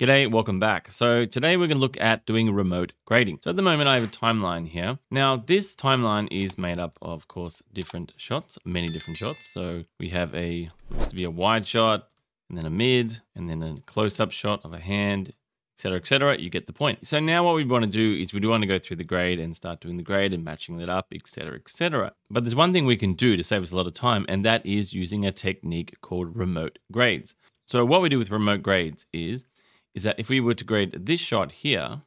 G'day, welcome back. So today we're going to look at doing remote grading. So at the moment I have a timeline here. Now this timeline is made up of, of course, different shots, many different shots. So we have a, looks to be a wide shot, and then a mid, and then a close-up shot of a hand, etc., etc. You get the point. So now what we want to do is we do want to go through the grade and start doing the grade and matching it up, etc., etc. But there's one thing we can do to save us a lot of time, and that is using a technique called remote grades. So what we do with remote grades is is that if we were to grade this shot here,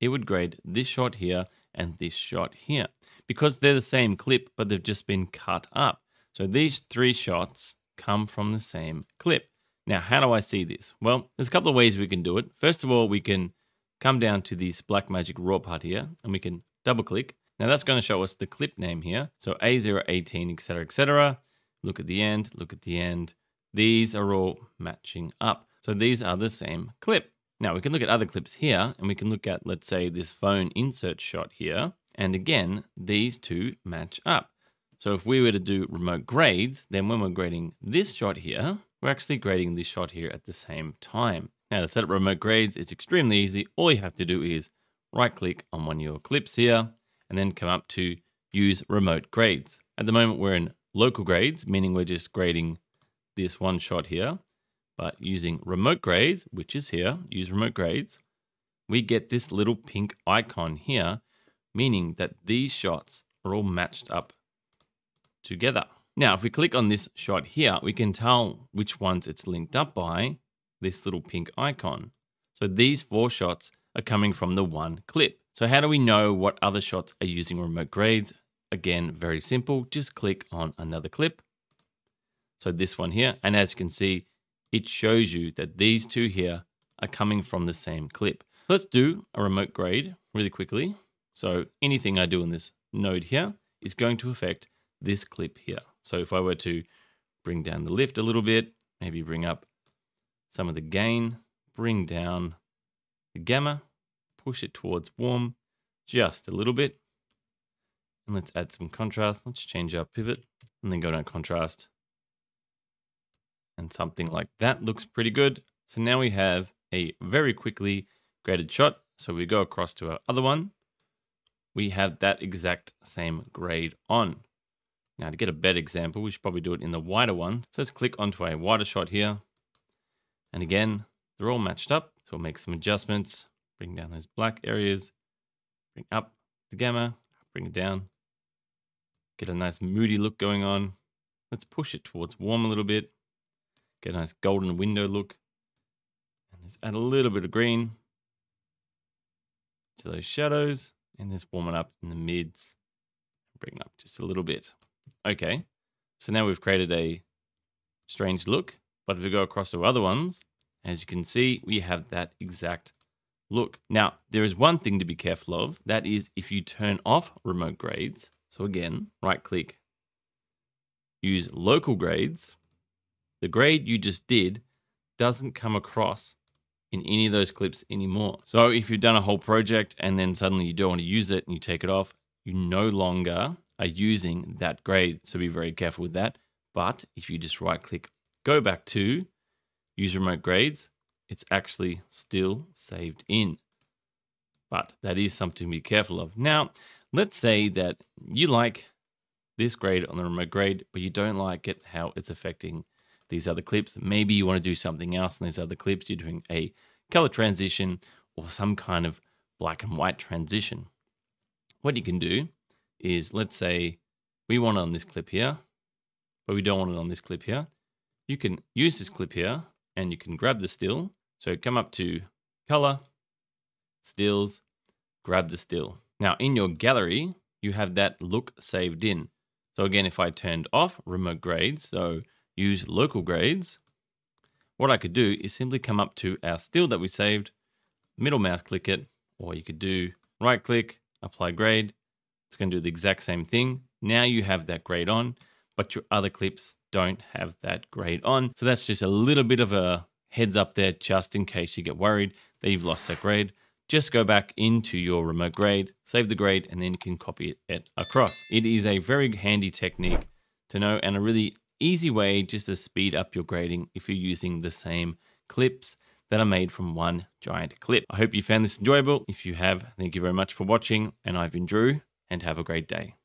it would grade this shot here and this shot here because they're the same clip, but they've just been cut up. So these three shots come from the same clip. Now, how do I see this? Well, there's a couple of ways we can do it. First of all, we can come down to this Blackmagic Raw part here and we can double click. Now that's going to show us the clip name here. So A018, etc., etc. Look at the end, look at the end. These are all matching up. So these are the same clip. Now we can look at other clips here and we can look at, let's say, this phone insert shot here. And again, these two match up. So if we were to do remote grades, then when we're grading this shot here, we're actually grading this shot here at the same time. Now to set up remote grades, it's extremely easy. All you have to do is right click on one of your clips here and then come up to use remote grades. At the moment, we're in local grades, meaning we're just grading this one shot here. But using remote grades, which is here, use remote grades, we get this little pink icon here, meaning that these shots are all matched up together. Now, if we click on this shot here, we can tell which ones it's linked up by this little pink icon. So these four shots are coming from the one clip. So how do we know what other shots are using remote grades? Again, very simple. Just click on another clip. So this one here. And as you can see, it shows you that these two here are coming from the same clip. Let's do a remote grade really quickly. So anything I do in this node here is going to affect this clip here. So if I were to bring down the lift a little bit, maybe bring up some of the gain, bring down the gamma, push it towards warm just a little bit. And let's add some contrast. Let's change our pivot and then go down contrast and something like that looks pretty good. So now we have a very quickly graded shot. So we go across to our other one. We have that exact same grade on. Now to get a better example, we should probably do it in the wider one. So let's click onto a wider shot here. And again, they're all matched up. So we'll make some adjustments, bring down those black areas, bring up the gamma, bring it down, get a nice moody look going on. Let's push it towards warm a little bit. Get a nice golden window look. And let's add a little bit of green to those shadows. And let's warm it up in the mids. Bring it up just a little bit. Okay, so now we've created a strange look. But if we go across to other ones, as you can see, we have that exact look. Now, there is one thing to be careful of. That is if you turn off remote grades. So again, right click, use local grades the grade you just did doesn't come across in any of those clips anymore. So if you've done a whole project and then suddenly you don't want to use it and you take it off, you no longer are using that grade. So be very careful with that. But if you just right click, go back to use remote grades, it's actually still saved in. But that is something to be careful of. Now, let's say that you like this grade on the remote grade, but you don't like it how it's affecting these other clips. Maybe you want to do something else in these other clips. You're doing a color transition or some kind of black and white transition. What you can do is, let's say we want it on this clip here, but we don't want it on this clip here. You can use this clip here and you can grab the still. So come up to color, stills, grab the still. Now in your gallery, you have that look saved in. So again, if I turned off remote grades, so use local grades, what I could do is simply come up to our still that we saved, middle mouse click it, or you could do right click, apply grade. It's going to do the exact same thing. Now you have that grade on, but your other clips don't have that grade on. So that's just a little bit of a heads up there, just in case you get worried that you've lost that grade. Just go back into your remote grade, save the grade, and then you can copy it across. It is a very handy technique to know and a really easy way just to speed up your grading if you're using the same clips, that are made from one giant clip. I hope you found this enjoyable. If you have, thank you very much for watching. And I've been Drew, and have a great day.